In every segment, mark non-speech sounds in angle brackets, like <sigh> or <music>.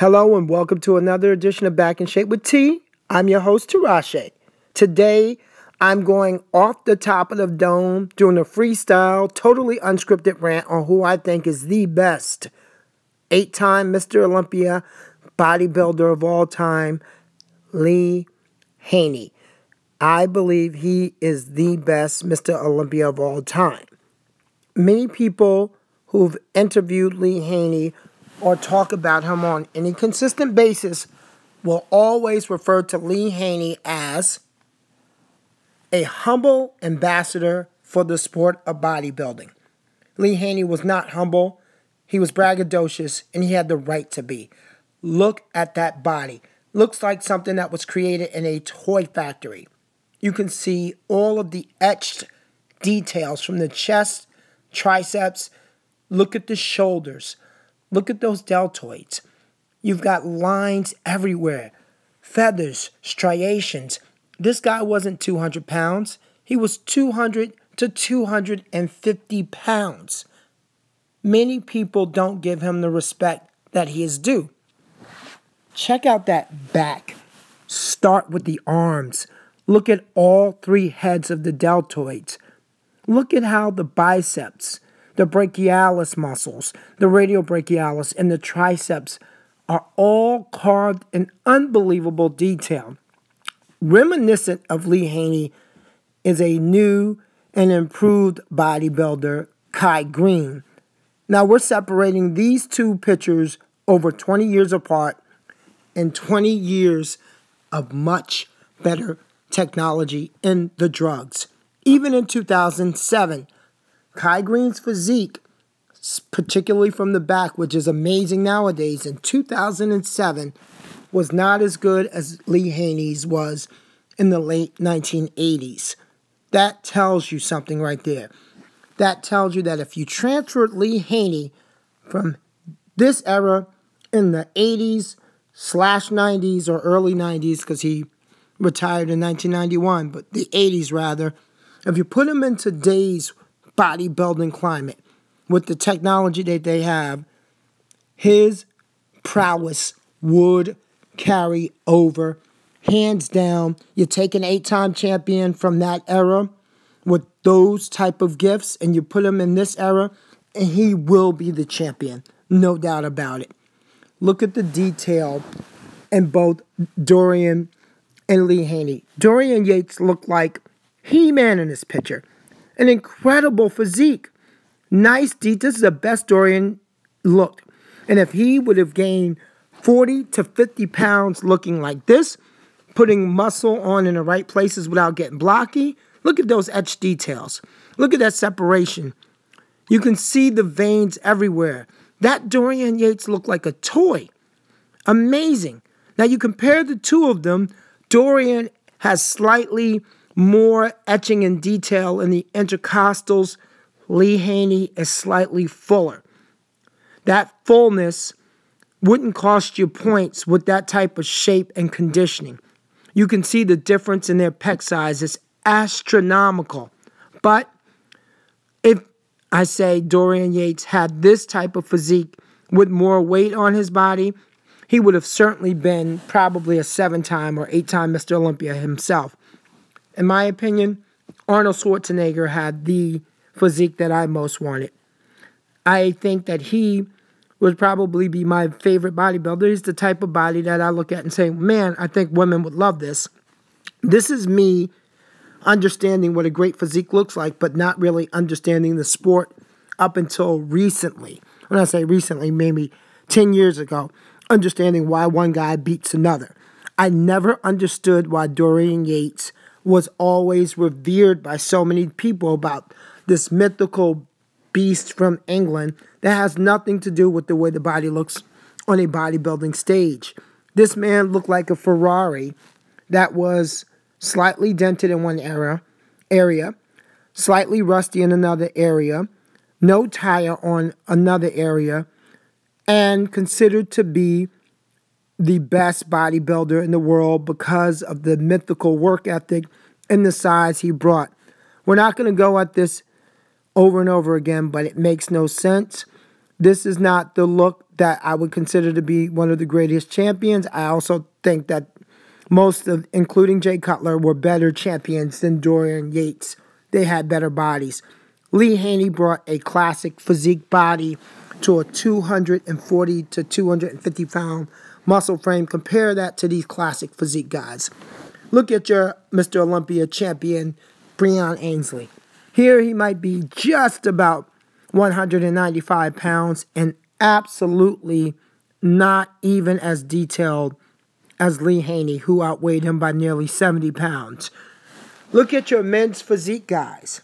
Hello and welcome to another edition of Back in Shape with T. I'm your host, Tarashe. Today, I'm going off the top of the dome, doing a freestyle, totally unscripted rant on who I think is the best eight time Mr. Olympia bodybuilder of all time, Lee Haney. I believe he is the best Mr. Olympia of all time. Many people who've interviewed Lee Haney or talk about him on any consistent basis will always refer to Lee Haney as a humble ambassador for the sport of bodybuilding. Lee Haney was not humble, he was braggadocious, and he had the right to be. Look at that body. Looks like something that was created in a toy factory. You can see all of the etched details from the chest, triceps. Look at the shoulders. Look at those deltoids. You've got lines everywhere, feathers, striations. This guy wasn't 200 pounds, he was 200 to 250 pounds. Many people don't give him the respect that he is due. Check out that back. Start with the arms. Look at all three heads of the deltoids. Look at how the biceps, the brachialis muscles, the radiobrachialis, and the triceps are all carved in unbelievable detail. Reminiscent of Lee Haney is a new and improved bodybuilder, Kai Greene. Now we're separating these two pictures over 20 years apart and 20 years of much better technology in the drugs. Even in 2007, Kai Greene's physique, particularly from the back, which is amazing nowadays, in 2007 was not as good as Lee Haney's was in the late 1980s. That tells you something right there. That tells you that if you transferred Lee Haney from this era in the 80s slash 90s or early 90s, because he retired in 1991, but the 80s rather, if you put him in today's bodybuilding climate with the technology that they have, his prowess would carry over hands down. You take an eight-time champion from that era with those type of gifts and you put him in this era and he will be the champion. No doubt about it. Look at the detail in both Dorian and Lee Haney. Dorian Yates looked like He-Man in this picture. An incredible physique. Nice detail. This is the best Dorian looked. And if he would have gained 40 to 50 pounds looking like this, putting muscle on in the right places without getting blocky, look at those etched details. Look at that separation. You can see the veins everywhere. That Dorian Yates looked like a toy. Amazing. Now you compare the two of them, Dorian has slightly more etching and detail in the intercostals. Lee Haney is slightly fuller. That fullness wouldn't cost you points with that type of shape and conditioning. You can see the difference in their pec size. It's astronomical. But if I say Dorian Yates had this type of physique with more weight on his body, he would have certainly been probably a seven time or eight time Mr. Olympia himself. In my opinion, Arnold Schwarzenegger had the physique that I most wanted. I think that he would probably be my favorite bodybuilder. He's the type of body that I look at and say, man, I think women would love this. This is me understanding what a great physique looks like, but not really understanding the sport up until recently. When I say recently, maybe 10 years ago, understanding why one guy beats another. I never understood why Dorian Yates was always revered by so many people about this mythical beast from England that has nothing to do with the way the body looks on a bodybuilding stage. This man looked like a Ferrari that was slightly dented in one era, area, slightly rusty in another area, no tire on another area, and considered to be the best bodybuilder in the world because of the mythical work ethic and the size he brought. We're not going to go at this over and over again, but it makes no sense. This is not the look that I would consider to be one of the greatest champions. I also think that most of, including Jay Cutler, were better champions than Dorian Yates. They had better bodies. Lee Haney brought a classic physique body to a 240 to 250 pound muscle frame. Compare that to these classic physique guys. Look at your Mr. Olympia champion, Breon Ansley. Here he might be just about 195 pounds and absolutely not even as detailed as Lee Haney, who outweighed him by nearly 70 pounds. Look at your men's physique guys.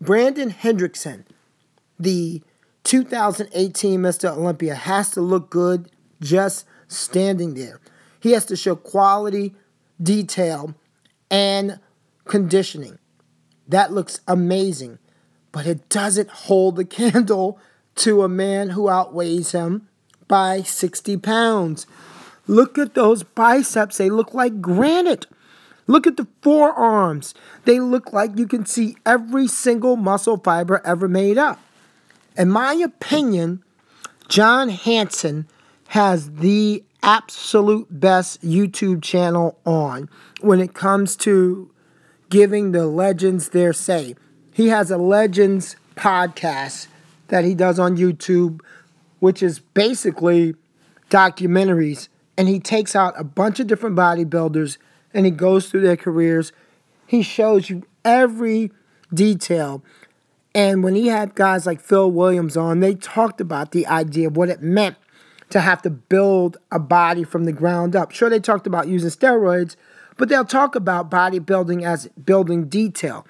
Brandon Hendrickson, the 2018 Mr. Olympia, has to look good just standing there. He has to show quality, detail, and conditioning. That looks amazing but it doesn't hold the <laughs> candle to a man who outweighs him by 60 pounds. Look at those biceps, they look like granite. Look at the forearms. They look like you can see every single muscle fiber ever made up. In my opinion, John Hansen has the absolute best YouTube channel on when it comes to giving the legends their say. He has a Legends podcast that he does on YouTube, which is basically documentaries. And he takes out a bunch of different bodybuilders and he goes through their careers. He shows you every detail. And when he had guys like Phil Williams on, they talked about the idea of what it meant to have to build a body from the ground up. Sure, they talked about using steroids, but they'll talk about bodybuilding as building detail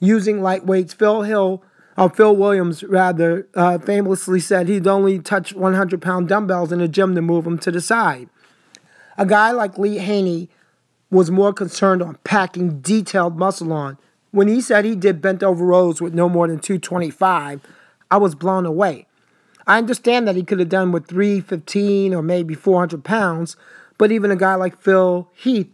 using lightweights. Phil Hill, uh, Phil Williams rather, uh, famously said he'd only touch 100 pound dumbbells in a gym to move them to the side. A guy like Lee Haney was more concerned on packing detailed muscle on. When he said he did bent over rows with no more than 225, I was blown away. I understand that he could have done with 315 or maybe 400 pounds, but even a guy like Phil Heath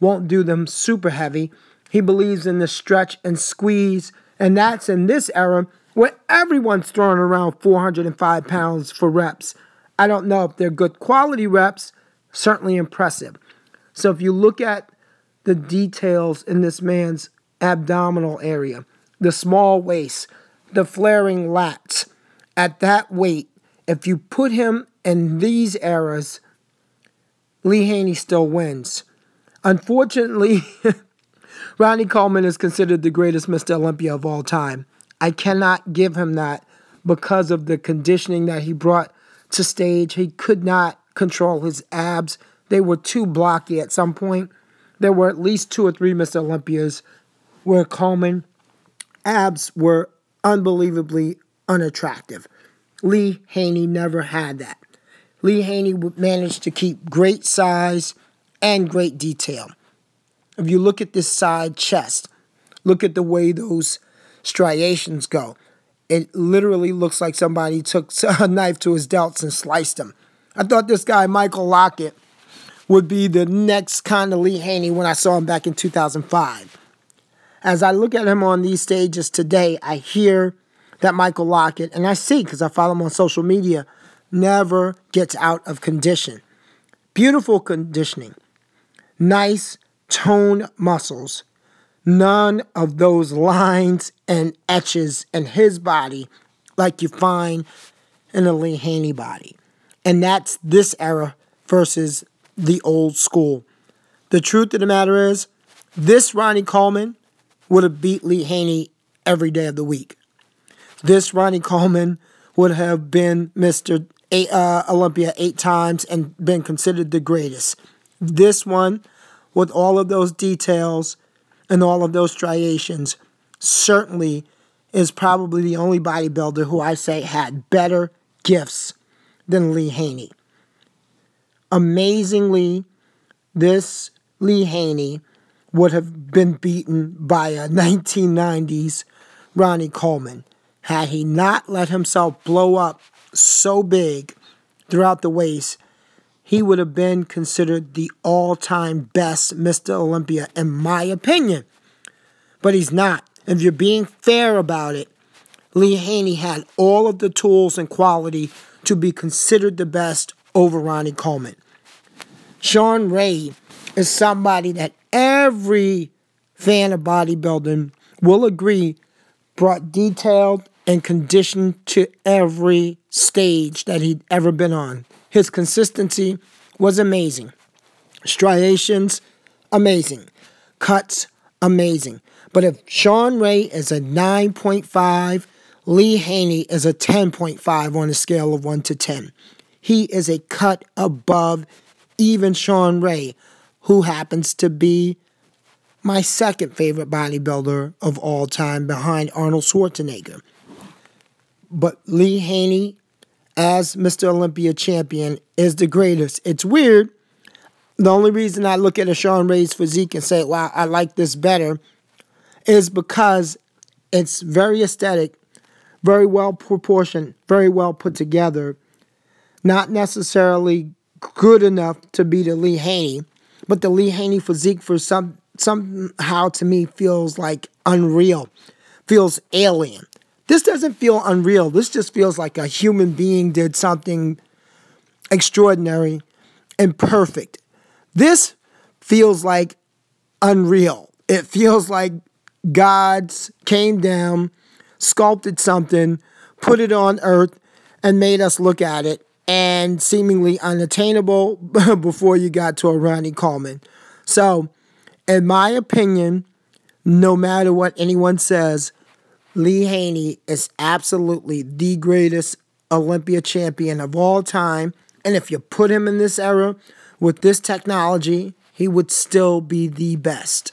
won't do them super heavy he believes in the stretch and squeeze, and that's in this era where everyone's throwing around 405 pounds for reps. I don't know if they're good quality reps, certainly impressive. So if you look at the details in this man's abdominal area, the small waist, the flaring lats, at that weight, if you put him in these eras, Lee Haney still wins. Unfortunately, <laughs> Ronnie Coleman is considered the greatest Mr. Olympia of all time. I cannot give him that because of the conditioning that he brought to stage. He could not control his abs. They were too blocky at some point. There were at least two or three Mr. Olympias where Coleman abs were unbelievably unattractive. Lee Haney never had that. Lee Haney managed to keep great size and great detail. If you look at this side chest, look at the way those striations go. It literally looks like somebody took <laughs> a knife to his delts and sliced him. I thought this guy, Michael Lockett, would be the next kind of Lee Haney when I saw him back in 2005. As I look at him on these stages today, I hear that Michael Lockett, and I see because I follow him on social media, never gets out of condition. Beautiful conditioning. Nice, tone muscles, none of those lines and etches in his body like you find in a Lee Haney body. And that's this era versus the old school. The truth of the matter is, this Ronnie Coleman would have beat Lee Haney every day of the week. This Ronnie Coleman would have been Mr. uh, Olympia eight times and been considered the greatest. This one with all of those details and all of those striations certainly is probably the only bodybuilder who I say had better gifts than Lee Haney. Amazingly, this Lee Haney would have been beaten by a 1990s Ronnie Coleman had he not let himself blow up so big throughout the waist he would have been considered the all time best Mr. Olympia, in my opinion. But he's not. If you're being fair about it, Lee Haney had all of the tools and quality to be considered the best over Ronnie Coleman. Shawn Ray is somebody that every fan of bodybuilding will agree brought detailed and condition to every stage that he'd ever been on. His consistency was amazing. Striations, amazing. Cuts, amazing. But if Shawn Ray is a 9.5, Lee Haney is a 10.5 on a scale of 1 to 10. He is a cut above even Shawn Ray, who happens to be my second favorite bodybuilder of all time behind Arnold Schwarzenegger. But Lee Haney, as Mr. Olympia champion, is the greatest. It's weird. The only reason I look at a Shawn Ray's physique and say, wow, I like this better, is because it's very aesthetic, very well proportioned, very well put together. Not necessarily good enough to be the Lee Haney, but the Lee Haney physique for some somehow to me feels like unreal, feels alien. This doesn't feel unreal. This just feels like a human being did something extraordinary and perfect. This feels like unreal. It feels like gods came down, sculpted something, put it on earth, and made us look at it, and seemingly unattainable <laughs> before you got to a Ronnie Coleman. So, in my opinion, no matter what anyone says, Lee Haney is absolutely the greatest Olympia champion of all time. And if you put him in this era with this technology, he would still be the best.